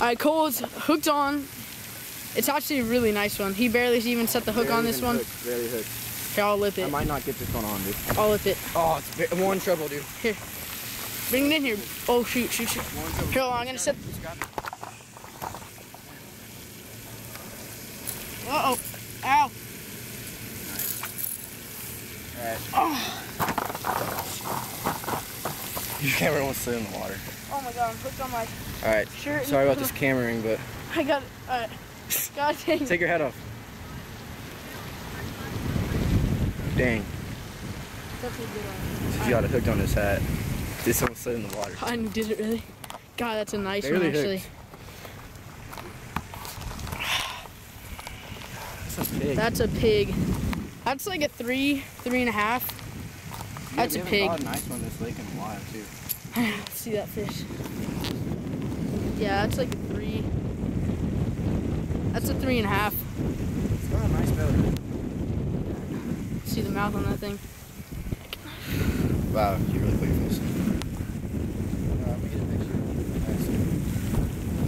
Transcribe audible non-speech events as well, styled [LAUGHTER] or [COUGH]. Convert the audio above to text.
All right, Cole's hooked on. It's actually a really nice one. He barely even set the hook Barely on this one. hooked, barely hooked. Here, I'll lip it. I might not get this one on, dude. I'll lip it. Oh, it's one trouble, dude. Here. Bring it in here. Oh, shoot, shoot, shoot. Here, I'm gonna set. Uh oh. Ow. Your camera won't sit in the water. Oh my god, I'm hooked on my All right. shirt. Sorry about this cameraing, but [LAUGHS] I got it. Alright. God dang. take your head off. Dang, That's a good one. you got it hooked on his hat. This one slid in the water. I did it really. God, that's a nice Barely one actually. hooked. That's a pig. That's a pig. That's like a three, three and a half. That's a pig. a nice one this lake in a while too. Let's [LAUGHS] see that fish. Yeah, that's like a three. That's a three and a half. It's got a nice belly. See the mouth on that thing. Wow,